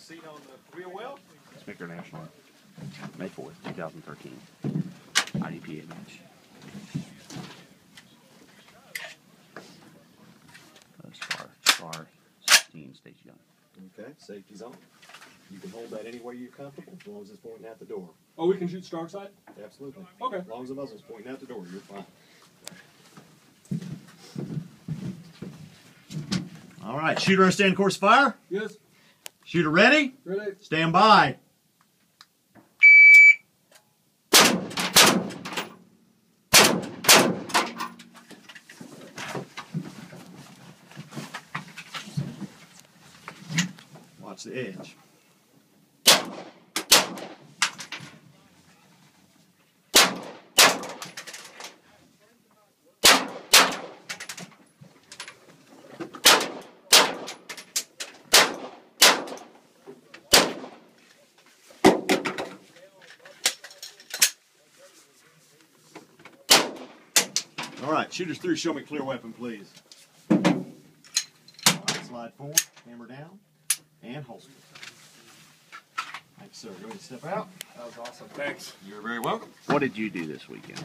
seat on the wheel well. Peacemaker National, May 4th, 2013. IDPA match. Uh, SCAR, SCAR 16, Stacy Young. Okay, safety's on. You can hold that anywhere you're comfortable, as long as it's pointing out the door. Oh, we can shoot star side? Absolutely. Okay. As long as the muzzle's pointing out the door, you're fine. All right, shooter understand course fire. Yes. Shooter ready. Ready? Stand by. Watch the edge. All right, shooters through. Show me clear weapon, please. All right, slide forward, hammer down, and holster. Thanks, sir. Go ahead and step out. That was awesome. Thanks. You're very welcome. What did you do this weekend?